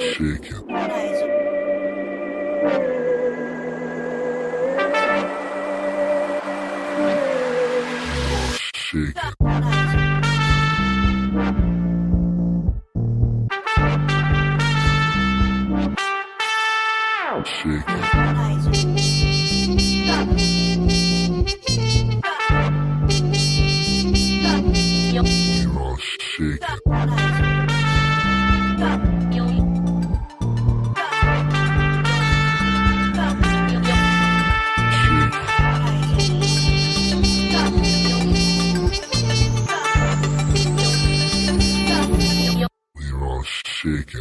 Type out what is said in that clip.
Shake it. shake it. Shake it. Shake it. shaken